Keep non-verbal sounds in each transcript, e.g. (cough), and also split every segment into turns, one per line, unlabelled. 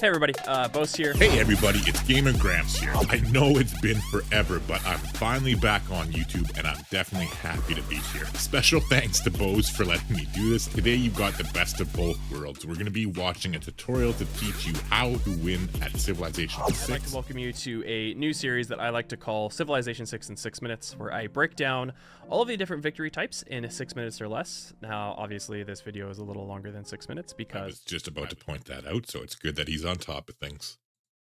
Hey everybody, uh, Bose here.
Hey everybody, it's Gamer Grampz here. I know it's been forever, but I'm finally back on YouTube and I'm definitely happy to be here. Special thanks to Bose for letting me do this. Today you've got the best of both worlds. We're going to be watching a tutorial to teach you how to win at Civilization 6.
I'd like to welcome you to a new series that I like to call Civilization 6 in 6 minutes, where I break down all of the different victory types in 6 minutes or less. Now, obviously, this video is a little longer than 6 minutes because...
I was just about to point that out, so it's good that he's on top of things.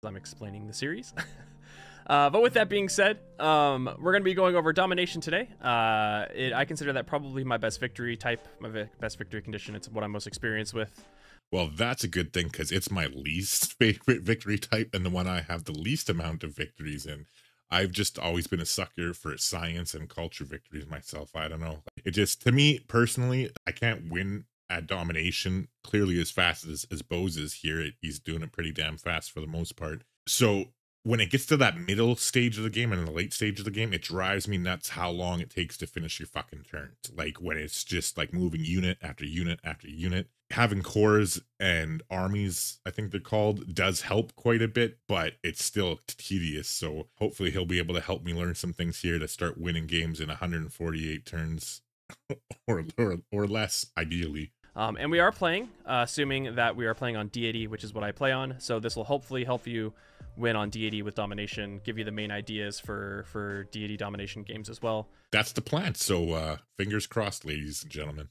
I'm explaining the series. (laughs) uh, but with that being said, um, we're going to be going over domination today. Uh, it, I consider that probably my best victory type, my vi- best victory condition. It's what I'm most experienced with.
Well, that's a good thing because it's my least (laughs) favorite victory type and the one I have the least amount of victories in. I've just always been a sucker for science and culture victories myself. I don't know. It just, to me personally, I can't win at domination clearly as fast as, as Bose is here. He's doing it pretty damn fast for the most part. So when it gets to that middle stage of the game and the late stage of the game, it drives me nuts how long it takes to finish your fucking turns. Like when it's just like moving unit after unit after unit. Having corps and armies, I think they're called, does help quite a bit, but it's still tedious. So hopefully he'll be able to help me learn some things here to start winning games in 148 turns (laughs) or or, or less, ideally.
Um, and we are playing, uh, assuming that we are playing on deity, which is what I play on. So this will hopefully help you win on deity with domination, give you the main ideas for for deity domination games as well.
That's the plan. So uh fingers crossed, ladies and gentlemen.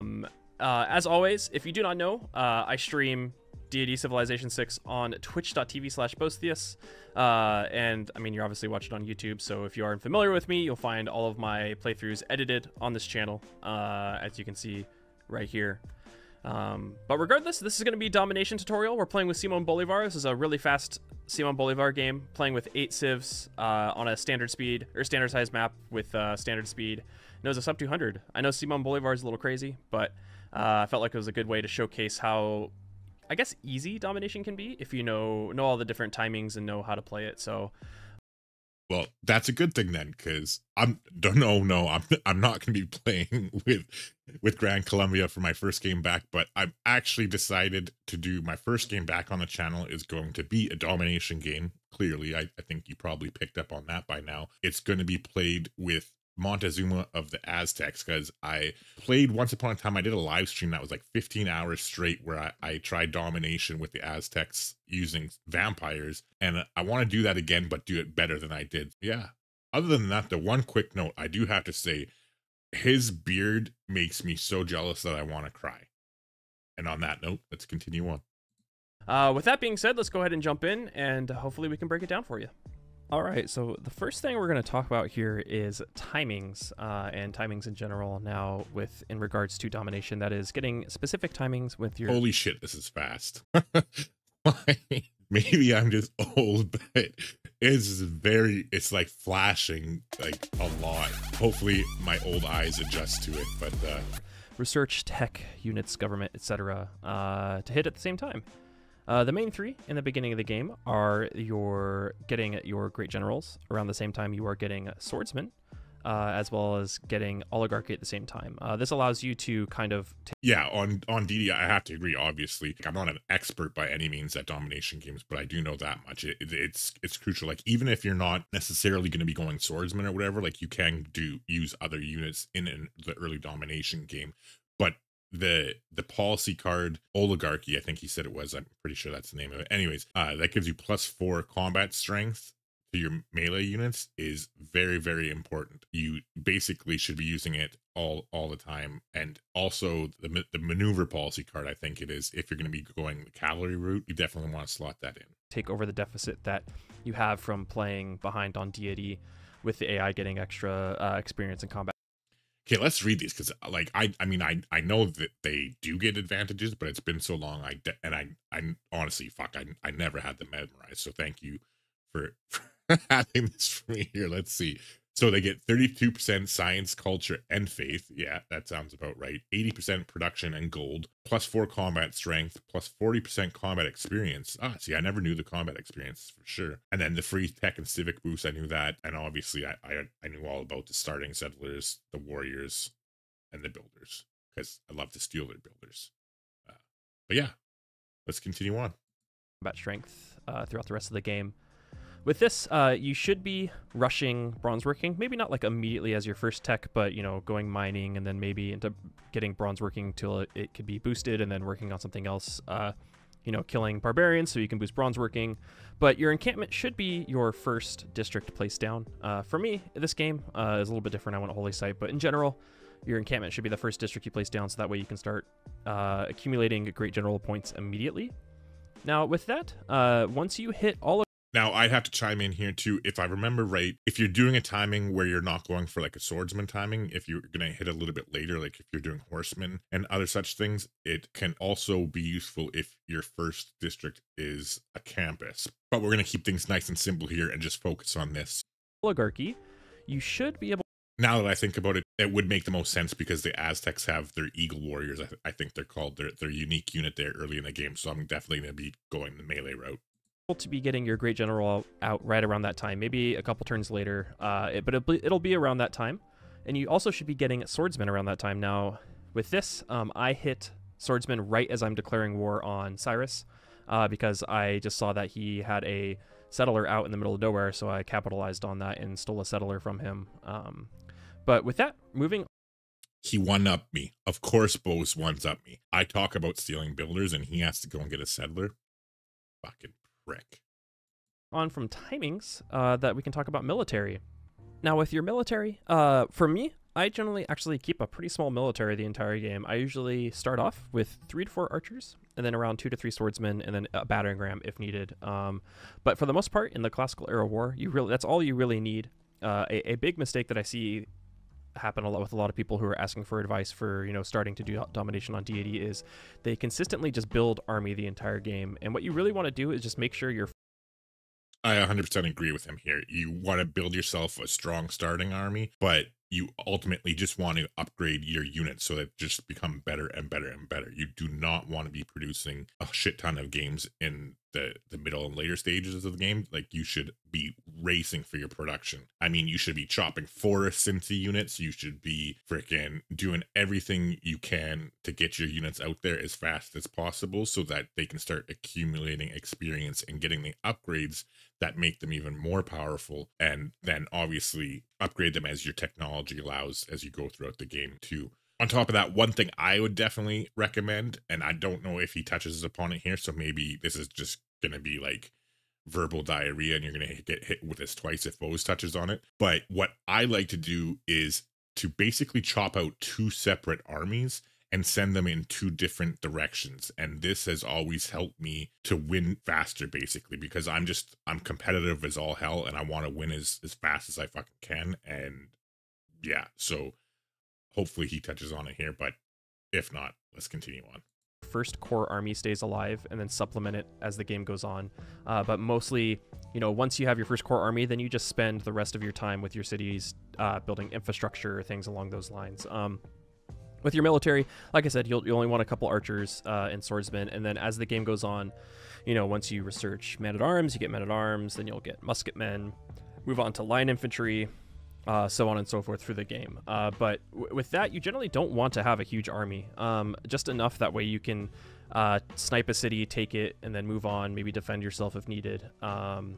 Um, uh, as always, if you do not know, uh, I stream deity Civilization 6 on twitch.tv slash Boesthius. Uh, and I mean, you're obviously watching on YouTube, so if you aren't familiar with me, you'll find all of my playthroughs edited on this channel, uh, as you can see right here. Um, but regardless, this is going to be domination tutorial. We're playing with Simon Bolivar. This is a really fast Simon Bolivar game, playing with eight civs uh, on a standard speed or standard size map with uh, standard speed. Knows a sub 200. I know Simon Bolivar is a little crazy, but uh, I felt like it was a good way to showcase how, I guess, easy domination can be if you know know all the different timings and know how to play it. So
Well, that's a good thing then, because I'm don't no no I'm I'm not gonna be (laughs) playing with with Gran Colombia for my first game back, but I've actually decided to do my first game back on the channel is going to be a domination game. Clearly, I, I think you probably picked up on that by now. It's going to be played with Montezuma of the Aztecs because I played once upon a time. I did a live stream that was like 15 hours straight where I, I tried domination with the Aztecs using vampires, and I want to do that again, but do it better than I did. Yeah. Other than that, the one quick note I do have to say, his beard makes me so jealous that I want to cry. And on that note, let's continue on.
uh, with that being said, let's go ahead and jump in, and hopefully we can break it down for you. All right, so the first thing we're going to talk about here is timings uh, and timings in general. Now, with in regards to domination, that is getting specific timings with your.
Holy shit, this is fast. (laughs) Maybe I'm just (laughs) old, but it's very, it's like flashing like a lot. Hopefully, my old eyes adjust to it, but uh,
research, tech, units, government, etc., uh, to hit at the same time. Uh, the main three in the beginning of the game are your getting your great generals around the same time you are getting swordsmen, uh, as well as getting oligarchy at the same time. Uh, this allows you to kind of t-
yeah, on on DD, I have to agree. Obviously, I'm not an expert by any means at domination games, but I do know that much. It, it- it's it's crucial. Like even if you're not necessarily going to be going swordsman or whatever, like you can do use other units in, in the early domination game. The the policy card oligarchy, I think he said it was. I'm pretty sure that's the name of it. Anyways, uh, that gives you plus four combat strength to your melee units is very very important you basically should be using it all all the time and also the, the maneuver policy card i think it is if you're going to be going the cavalry route you definitely want to slot that in
take over the deficit that you have from playing behind on deity with the AI getting extra uh, experience in combat.
Okay let's read these because uh, like i i mean i i know that they do get advantages but it's been so long i de- and i i honestly fuck i, I never had them memorized so thank you for, (laughs) for having this for me here. Let's see so they get 32% science culture and faith yeah that sounds about right 80% production and gold plus 4 combat strength plus 40% combat experience ah see i never knew the combat experience for sure and then the free tech and civic boost i knew that and obviously i i, I knew all about the starting settlers the warriors and the builders because I love to steal their builders. Uh, but yeah, let's continue on.
combat strength uh, throughout the rest of the game. With this, uh, you should be rushing bronze working. Maybe not like immediately as your first tech, but you know, going mining and then maybe into getting bronze working till it, it could be boosted, and then working on something else. Uh, you know, killing barbarians so you can boost bronze working. But your encampment should be your first district place down. Uh, for me, this game uh, is a little bit different. I want a holy site, but in general, your encampment should be the first district you place down, so that way you can start uh, accumulating great general points immediately. Now, with that, uh, once you hit all of
Now, I'd have to chime in here too. If I remember right, if you're doing a timing where you're not going for like a swordsman timing, if you're going to hit a little bit later, like if you're doing horseman and other such things, it can also be useful if your first district is a campus. But we're going to keep things nice and simple here and just focus on this.
oligarchy, you should be able
Now that I think about it, it would make the most sense because the Aztecs have their Eagle Warriors. I, th- I think they're called their their unique unit there early in the game. So I'm definitely going to be going the melee route.
To be getting your great general out right around that time, maybe a couple turns later. Uh, it, but it'll be, it'll be around that time, and you also should be getting swordsman around that time. Now, with this, um, I hit swordsman right as I'm declaring war on Cyrus, uh, because I just saw that he had a settler out in the middle of nowhere, so I capitalized on that and stole a settler from him. Um, but with that, moving
He one up me. Of course, Bose ones up me. I talk about stealing builders, and he has to go and get a settler. Fucking prick.
on from timings uh, that we can talk about military. Now, with your military, uh, for me, I generally actually keep a pretty small military the entire game. I usually start off with three to four archers, and then around two to three swordsmen, and then a battering ram if needed. Um, but for the most part, in the classical era war, you really that's all you really need. Uh, a, a big mistake that I see happen a lot with a lot of people who are asking for advice for you know starting to do domination on deity is they consistently just build army the entire game and what you really want to do is just make sure you're
I 100% agree with him here. You want to build yourself a strong starting army, but you ultimately just want to upgrade your units so that just become better and better and better. You do not want to be producing a shit ton of games in the the middle and later stages of the game. Like you should be racing for your production. I mean, you should be chopping forests into units. You should be freaking doing everything you can to get your units out there as fast as possible so that they can start accumulating experience and getting the upgrades that make them even more powerful and then obviously upgrade them as your technology allows as you go throughout the game too on top of that one thing i would definitely recommend and i don't know if he touches upon it here so maybe this is just gonna be like verbal diarrhea and you're gonna get hit with this twice if Bose touches on it but what i like to do is to basically chop out two separate armies and send them in two different directions and this has always helped me to win faster basically because i'm just i'm competitive as all hell and i want to win as as fast as i fucking can and yeah so hopefully he touches on it here but if not let's continue on
first core army stays alive and then supplement it as the game goes on. Uh, but mostly, you know, once you have your first core army, then you just spend the rest of your time with your cities uh, building infrastructure, things along those lines. Um, with your military, like I said, you'll, you only want a couple archers uh, and swordsmen, and then as the game goes on, you know, once you research men at arms, you get men at arms, then you'll get musketmen, move on to line infantry, uh, so on and so forth through the game. Uh, but with that, you generally don't want to have a huge army. Um, just enough that way you can uh, snipe a city, take it, and then move on. Maybe defend yourself if needed. Um,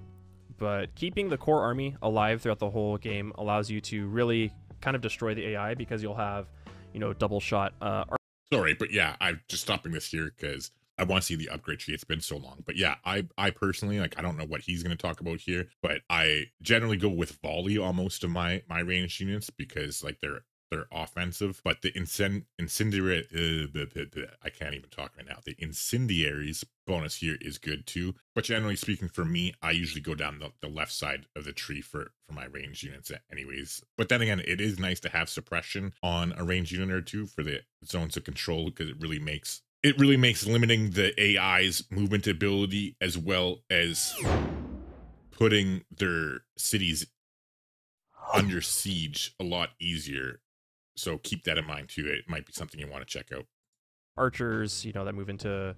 but keeping the core army alive throughout the whole game allows you to really kind of destroy the AI because you'll have, you know, double shot. Uh,
sorry but yeah i'm just stopping this here because i want to see the upgrade tree it's been so long but yeah i i personally like i don't know what he's going to talk about here but i generally go with volley on most of my my range units because like they're they're offensive but the incend incendiary uh, i can't even talk right now. The incendiaries bonus here is good too but generally speaking for me i usually go down the, the left side of the tree for for my range units anyways. But then again it is nice to have suppression on a range unit or two for the zones of control because it really makes it really makes limiting the ai's movement ability as well as putting their cities under siege a lot easier. So keep that in mind too. It might be something you want to check out.
Archers, you know, that move into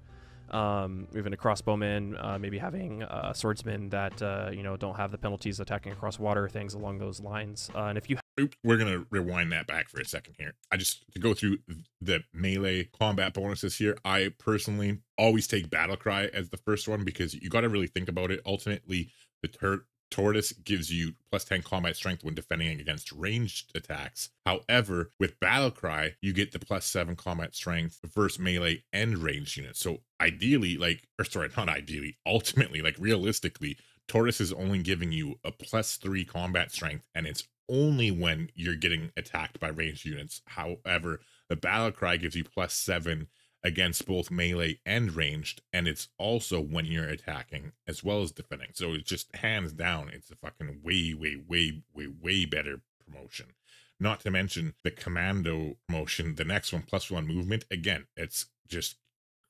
um, move into crossbowmen, uh, maybe having uh, swordsmen that uh, you know don't have the penalties attacking across water, things along those lines. Uh, and if you
Oops, we're gonna rewind that back for a second here. I just to go through the melee combat bonuses here. I personally always take battle cry as the first one because you got to really think about it. Ultimately, the tur- Tortoise gives you plus 10 combat strength when defending against ranged attacks. However, with Battle Cry, you get the plus 7 combat strength versus melee and ranged units. So ideally, like, or sorry, not ideally, ultimately, like realistically, Tortoise is only giving you a plus 3 combat strength, and it's only when you're getting attacked by ranged units. However, the Battle Cry gives you plus 7 against both melee and ranged, and it's also when you're attacking as well as defending. So it's just hands down, it's a fucking way, way, way, way, way better promotion. Not to mention the commando promotion, the next one plus one movement. Again, it's just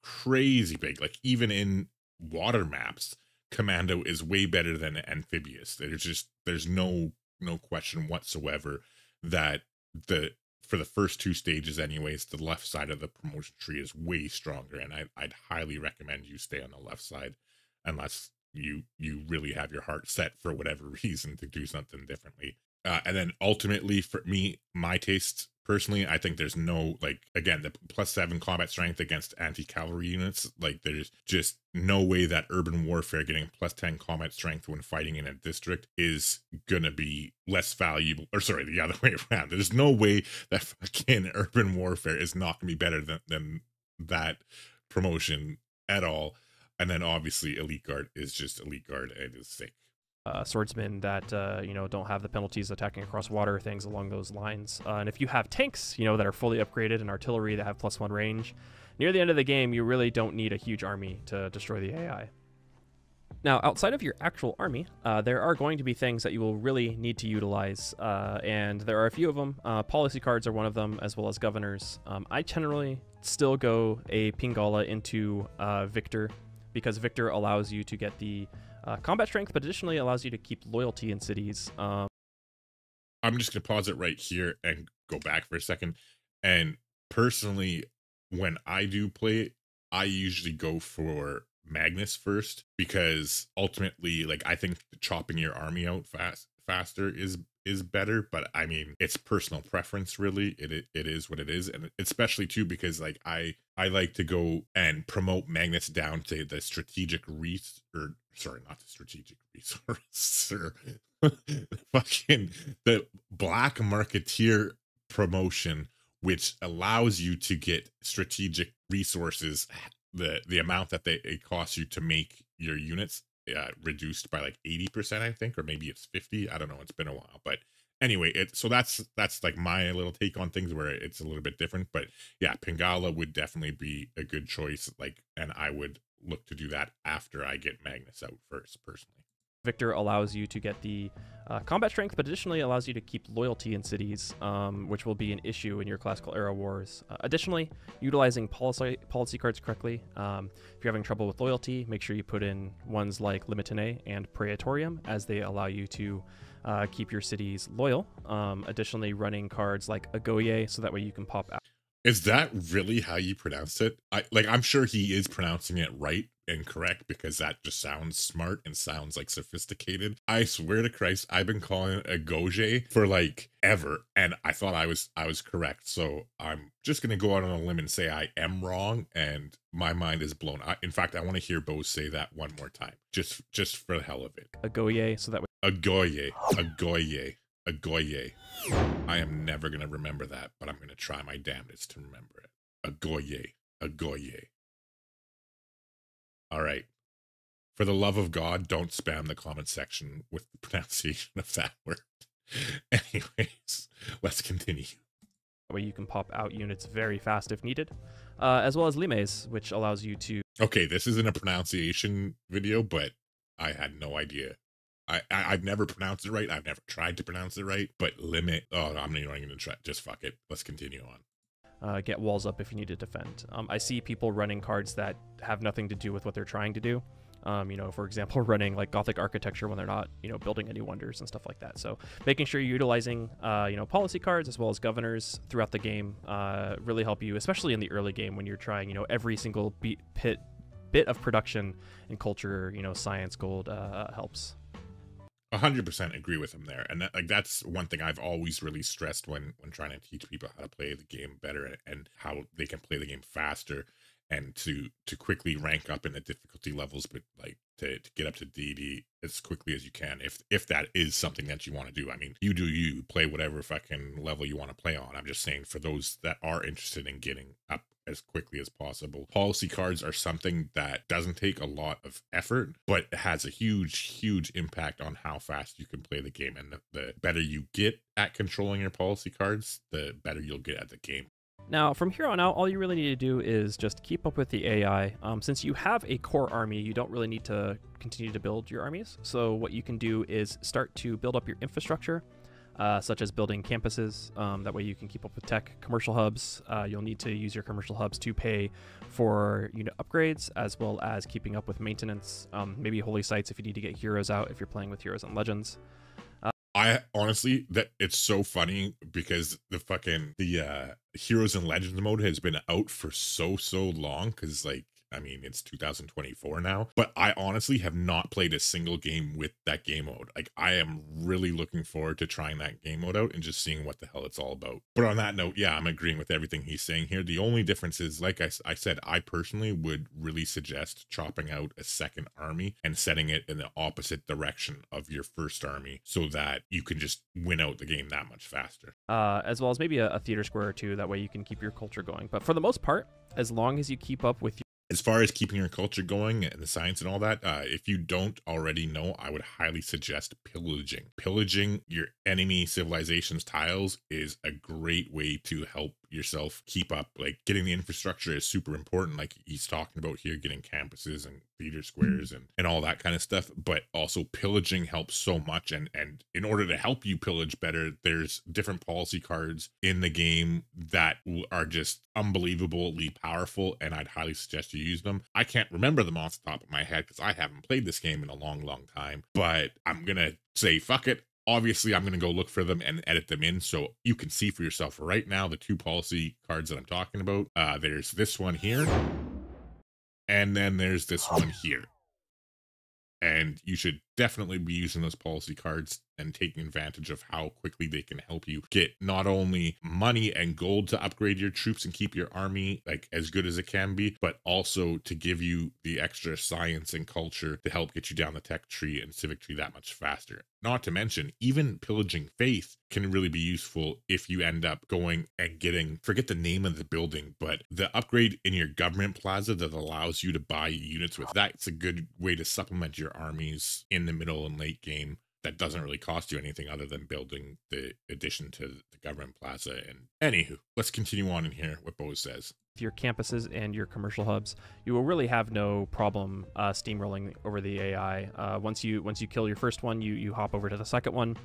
crazy big. Like even in water maps, commando is way better than amphibious. There's just there's no no question whatsoever that the for the first two stages anyways the left side of the promotion tree is way stronger and I, i'd highly recommend you stay on the left side unless you you really have your heart set for whatever (laughs) reason to do something differently uh, and then ultimately for me my taste personally i think there's no like again the plus seven combat strength against anti-cavalry units like there's just no way that urban warfare getting plus 10 combat strength when fighting in a district is gonna be less valuable or sorry the other (laughs) way around. There's no way that fucking urban warfare is not gonna be better than, than that promotion at all. And then obviously elite guard is just elite guard and is sick
uh, swordsmen that uh, you know don't have the penalties attacking across water, things along those lines. Uh, and if you have tanks, you know that are fully upgraded and artillery that have plus one range, near the end of the game, you really don't need a huge army to destroy the AI. Now, outside of your actual army, uh, there are going to be things that you will really need to utilize, uh, and there are a few of them. Uh, policy cards are one of them, as well as governors. Um, I generally still go a Pingala into Victor because Victor allows you to get the uh, combat strength, but additionally allows you to keep loyalty in cities. Um,
I'm just gonna pause it right here and go back for a second. And personally, when I do play it, I usually go for Magnus first because ultimately, like I think chopping your army out fast faster is is better but i mean it's personal preference really. It, it it is what it is and especially too because like i i like to go and promote magnus down to the strategic res or er, sorry not the strategic resource or (laughs) er, (laughs) fucking the black marketeer promotion which allows you to get strategic resources the the amount that they it costs you to make your units uh, reduced by like 80% i think or maybe it's 50 i don't know it's been a while but anyway it so that's that's like my little take on things where it's a little bit different but yeah pingala would definitely be a good choice like and i would look to do that after i get magnus out first personally
Victor allows you to get the uh, combat strength, but additionally allows you to keep loyalty in cities, um, which will be an issue in your classical era wars. Uh, additionally, utilizing policy policy cards correctly. Um, if you're having trouble with loyalty, make sure you put in ones like Limitanei and Praetorium, as they allow you to uh, keep your cities loyal. Um, additionally, running cards like Agoye, so that way you can pop out.
Is that really how you pronounce it? I like I'm sure he is pronouncing it right and correct because that just sounds smart and sounds like sophisticated. I swear to Christ, I've been calling it a goje for like ever and I thought I was I was correct. So I'm just going to go out on a limb and say I am wrong and my mind is blown. I, in fact, I want to hear Bo say that one more time. Just just for the hell of it.
Agoye so that way
Agoye. A Agoye. I am never going to remember that, but I'm going to try my damnedest to remember it. A goye. A Agoye. All right. For the love of God, don't spam the comment section with the (laughs) pronunciation of that word. (laughs) Anyways, let's continue.
That way you can pop out units very fast if needed, uh, as well as limes, which allows you to.
Okay, this isn't a pronunciation video, but I had no idea I, I have never pronounced it right. I've never tried to pronounce it right. But limit. Oh, I'm not even going to try. Just fuck it. Let's continue on.
Uh, get walls up if you need to defend. Um, I see people running cards that have nothing to do with what they're trying to do. Um, you know, for example, (laughs) running like Gothic architecture when they're not, you know, building any wonders and stuff like that. So making sure you're utilizing, uh, you know, policy cards as well as governors throughout the game uh, really help you, especially in the early game when you're trying, you know, every single beat, pit, bit of production and culture, you know, science gold uh, helps.
100% agree with him there. And that, like that's one thing i've always really stressed when when trying to teach people how to play the game better and, and how they can play the game faster and to to quickly rank up in the difficulty levels but like to, to get up to dd as quickly as you can if if that is something that you want to do. I mean you do you play whatever fucking level you want to play on. I'm just saying for those that are interested in getting up as quickly as possible. Policy cards are something that doesn't take a lot of effort, but has a huge, huge impact on how fast you can play the game. And the, the better you get at controlling your policy cards, the better you'll get at the game.
Now, from here on out, all you really need to do is just keep up with the AI. Um, since you have a core army, you don't really need to continue to build your armies. So, what you can do is start to build up your infrastructure uh, such as building campuses. Um, that way you can keep up with tech. Commercial hubs, uh, you'll need to use your commercial hubs to pay for unit upgrades as well as keeping up with maintenance. Um, maybe holy sites if you need to get heroes out if you're playing with heroes and legends.
Uh, I honestly that it's so funny because the fucking the uh heroes and legends mode has been out for so so long because like I mean, it's 2024 now, but I honestly have not played a single game with that game mode. Like, I am really looking forward to trying that game mode out and just seeing what the hell it's all about. But on that note, yeah, I'm agreeing with everything he's saying here. The only difference is, like I, I said, I personally would really suggest chopping out a second army and setting it in the opposite direction of your first army so that you can just win out the game that much faster.
Uh, as well as maybe a, a theater square or two. That way you can keep your culture going. But for the most part, as long as you keep up with
as far as keeping your culture going and the science and all that, uh, if you don't already know, I would highly suggest pillaging. Pillaging your enemy civilization's tiles is a great way to help yourself keep up. Like getting the infrastructure is super important, like he's talking about here, getting campuses and theater mm-hmm. squares and, and all that kind of stuff. But also pillaging helps so much. And and in order to help you pillage better, there's different policy cards in the game that are just unbelievably powerful. And I'd highly suggest you use them. I can't remember them off the top of my head because I haven't played this game in a long, long time. But I'm gonna say fuck it obviously i'm going to go look for them and edit them in so you can see for yourself right now the two policy cards that i'm talking about. Uh there's this one here and then there's this one here. And you should definitely be using those policy cards and taking advantage of how quickly they can help you get not only money and gold to upgrade your troops and keep your army like as good as it can be, but also to give you the extra science and culture to help get you down the tech tree and civic tree that much faster. Not to mention, even pillaging faith can really be useful if you end up going and getting, forget the name of the building, but the upgrade in your government plaza that allows you to buy units with that's a good way to supplement your armies in the middle and late game that doesn't really cost you anything other than building the addition to the government plaza. And anywho, let's continue on in here. What Bo says.
Your campuses and your commercial hubs, you will really have no problem uh, steamrolling over the AI. Uh, once you once you kill your first one, you you hop over to the second one,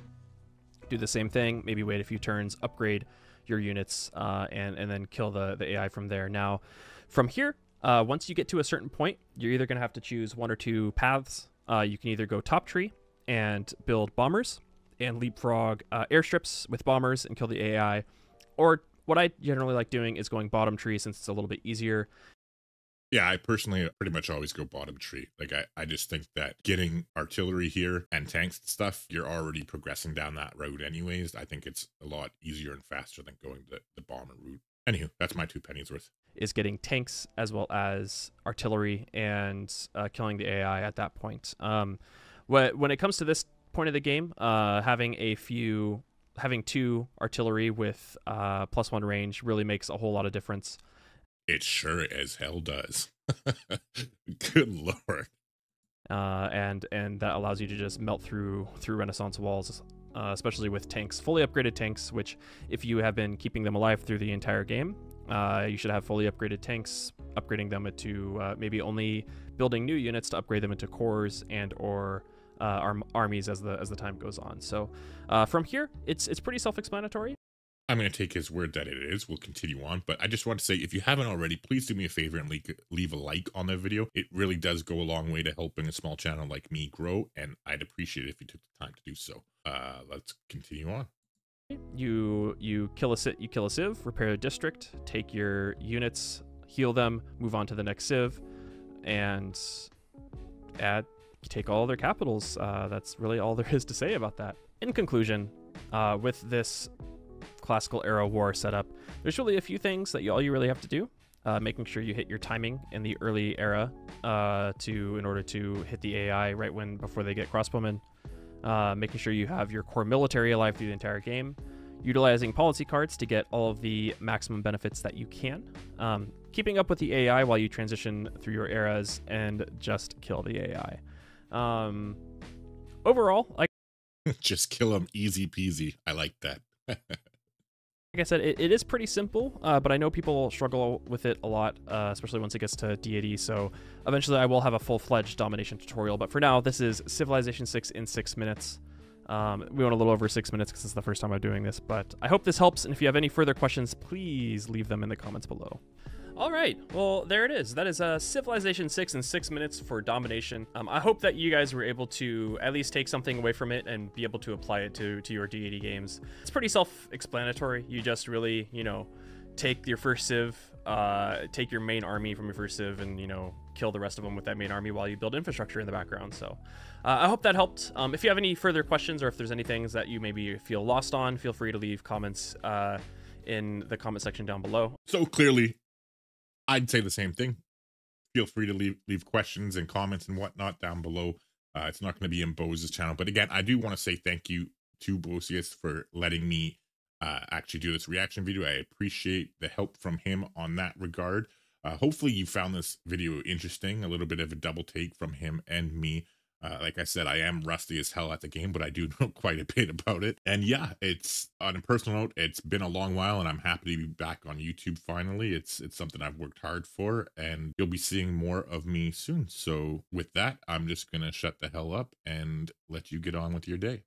do the same thing. Maybe wait a few turns, upgrade your units, uh, and and then kill the the AI from there. Now, from here, uh, once you get to a certain point, you're either going to have to choose one or two paths. Uh, you can either go top tree, and build bombers and leapfrog uh, airstrips with bombers and kill the AI. Or what I generally like doing is going bottom tree since it's a little bit easier.
Yeah, I personally pretty much always go bottom tree. Like I, I just think that getting artillery here and tanks and stuff, you're already progressing down that road anyways. I think it's a lot easier and faster than going the, the bomber route. Anywho, that's my two pennies worth.
Is getting tanks as well as artillery and uh, killing the AI at that point. Um, when it comes to this point of the game, uh, having a few, having two artillery with uh, plus one range really makes a whole lot of difference.
It sure as hell does. (laughs) Good lord.
Uh, and and that allows you to just melt through through Renaissance walls, uh, especially with tanks, fully upgraded tanks. Which, if you have been keeping them alive through the entire game, uh, you should have fully upgraded tanks. Upgrading them into uh, maybe only building new units to upgrade them into corps and or uh, arm- armies as the as the time goes on. So uh, from here, it's it's pretty self-explanatory.
I'm going to take his word that it is. We'll continue on, but I just want to say, if you haven't already, please do me a favor and leave, leave a like on the video. It really does go a long way to helping a small channel like me grow, and I'd appreciate it if you took the time to do so. Uh, let's continue on.
You you kill a sit you kill a civ, repair a district, take your units, heal them, move on to the next civ, and add take all their capitals. Uh, that's really all (laughs) there is to say about that. In conclusion, uh, with this classical era war setup, there's really a few things that you, all you really have to do. Uh, making sure you hit your timing in the early era uh, to in order to hit the AI right when before they get crossbowmen. Uh, making sure you have your core military alive through the entire game. Utilizing policy cards to get all of the maximum benefits that you can. Um, keeping up with the AI while you transition through your eras and just kill the AI. Um, overall, like (laughs)
just kill them easy peasy. I like that. (laughs)
like I said, it, it is pretty simple, uh, but I know people struggle with it a lot, uh, especially once it gets to deity. So eventually, I will have a full-fledged domination tutorial. But for now, this is Civilization 6 in six minutes. Um, we went a little over six minutes because it's the first time I'm doing this, but I hope this helps. And if you have any further questions, please leave them in the comments below. All right, well, there it is. That is uh, Civilization 6 in 6 minutes for domination. Um, I hope that you guys were able to at least take something away from it and be able to apply it to, to your deity games. It's pretty self-explanatory. You just really, you know, take your first Civ, uh, take your main army from your first Civ and, you know, kill the rest of them with that main army while you build infrastructure in the background. So uh, I hope that helped. Um, if you have any further questions or if there's any things that you maybe feel lost on, feel free to leave comments uh, in the comment section down below.
So clearly, I'd say the same thing. Feel free to leave leave questions and comments and whatnot down below. Uh, it's not going to be in Bose's channel, but again, I do want to say thank you to Boesthius for letting me uh, actually do this reaction video. I appreciate the help from him on that regard. Uh, hopefully, you found this video interesting. A little bit of a double take from him and me. Uh, like I said, I am rusty as hell at the game, but I do (laughs) know quite a bit about it. And yeah, it's on a personal note, it's been a long while, and I'm happy to be back on YouTube finally. It's it's something I've worked hard for, and you'll be seeing more of me soon. So with that, I'm just gonna shut the hell up and let you get on with your day.